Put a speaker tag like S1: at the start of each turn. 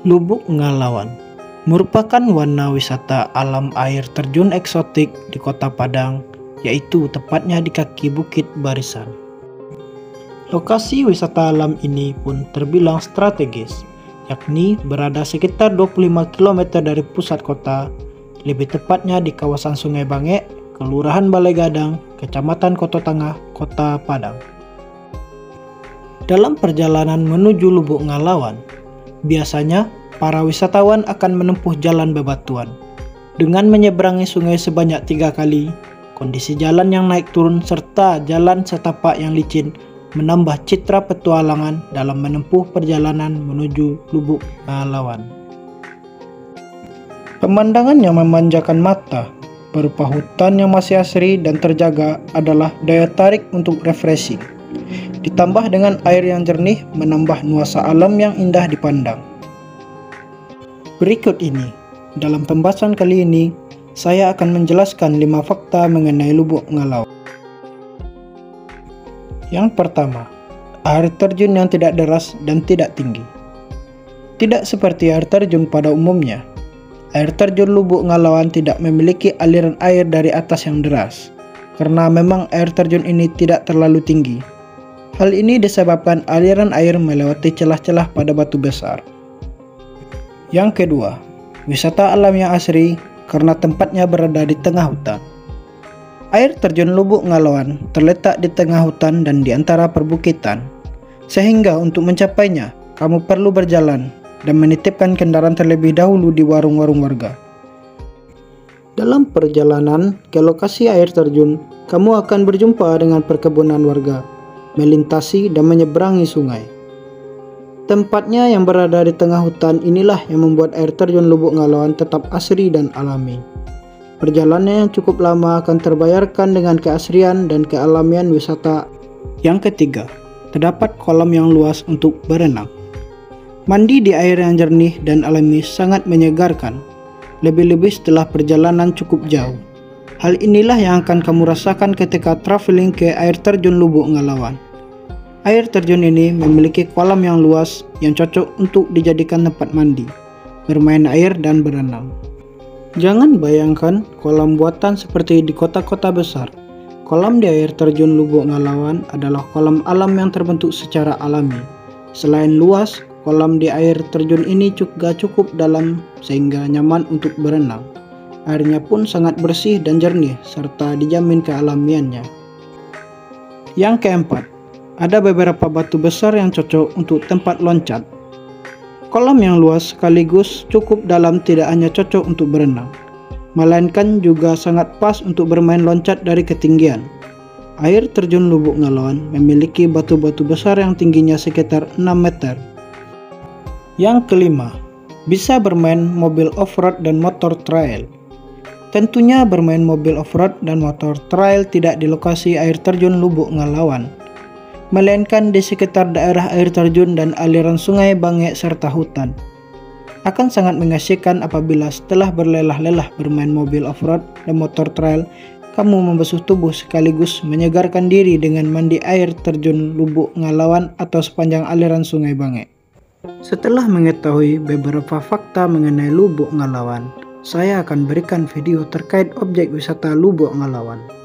S1: Lubuk Ngalawan merupakan warna wisata alam air terjun eksotik di kota Padang, yaitu tepatnya di kaki Bukit Barisan. Lokasi wisata alam ini pun terbilang strategis, yakni berada sekitar 25 km dari pusat kota, lebih tepatnya di kawasan Sungai Bangek, Kelurahan Balai Gadang, Kecamatan Kota Tengah, Kota Padang. Dalam perjalanan menuju Lubuk Ngalawan, biasanya para wisatawan akan menempuh jalan bebatuan. Dengan menyeberangi sungai sebanyak tiga kali, kondisi jalan yang naik turun serta jalan setapak yang licin menambah citra petualangan dalam menempuh perjalanan menuju Lubuk Ngalawan. Pemandangan yang memanjakan mata berupa hutan yang masih asri dan terjaga adalah daya tarik untuk refreshing. Ditambah dengan air yang jernih menambah nuansa alam yang indah dipandang. Berikut ini, dalam pembahasan kali ini, saya akan menjelaskan 5 fakta mengenai Lubuk Ngalau. Yang pertama, air terjun yang tidak deras dan tidak tinggi. Tidak seperti air terjun pada umumnya, Air terjun Lubuk Ngalawan tidak memiliki aliran air dari atas yang deras, karena memang air terjun ini tidak terlalu tinggi. Hal ini disebabkan aliran air melewati celah-celah pada batu besar. Yang kedua, wisata alam yang asri karena tempatnya berada di tengah hutan. Air terjun Lubuk Ngalawan terletak di tengah hutan dan di antara perbukitan, sehingga untuk mencapainya kamu perlu berjalan dan menitipkan kendaraan terlebih dahulu di warung-warung warga. Dalam perjalanan ke lokasi air terjun, kamu akan berjumpa dengan perkebunan warga, melintasi dan menyeberangi sungai. Tempatnya yang berada di tengah hutan inilah yang membuat air terjun Lubuk Ngalawan tetap asri dan alami. Perjalanan yang cukup lama akan terbayarkan dengan keasrian dan kealamian wisata. Yang ketiga, terdapat kolam yang luas untuk berenang. Mandi di air yang jernih dan alami sangat menyegarkan, lebih-lebih setelah perjalanan cukup jauh. Hal inilah yang akan kamu rasakan ketika traveling ke air terjun Lubuk Ngalawan. Air terjun ini memiliki kolam yang luas yang cocok untuk dijadikan tempat mandi, bermain air dan berenang. Jangan bayangkan kolam buatan seperti di kota-kota besar. Kolam di air terjun Lubuk Ngalawan adalah kolam alam yang terbentuk secara alami. Selain luas, Kolam di air terjun ini juga cukup dalam sehingga nyaman untuk berenang. Airnya pun sangat bersih dan jernih serta dijamin kealamiannya. Yang keempat, ada beberapa batu besar yang cocok untuk tempat loncat. Kolam yang luas sekaligus cukup dalam tidak hanya cocok untuk berenang, melainkan juga sangat pas untuk bermain loncat dari ketinggian. Air terjun Lubuk Ngalawan memiliki batu-batu besar yang tingginya sekitar 6 meter yang kelima, bisa bermain mobil off-road dan motor trail. Tentunya bermain mobil off-road dan motor trail tidak di lokasi air terjun Lubuk Ngalawan, melainkan di sekitar daerah air terjun dan aliran sungai Bangek serta hutan. Akan sangat mengasihkan apabila setelah berlelah-lelah bermain mobil off-road dan motor trail, kamu membasuh tubuh sekaligus menyegarkan diri dengan mandi air terjun Lubuk Ngalawan atau sepanjang aliran sungai Bangek. Setelah mengetahui beberapa fakta mengenai Lubuk Ngalawan, saya akan berikan video terkait objek wisata Lubuk Ngalawan.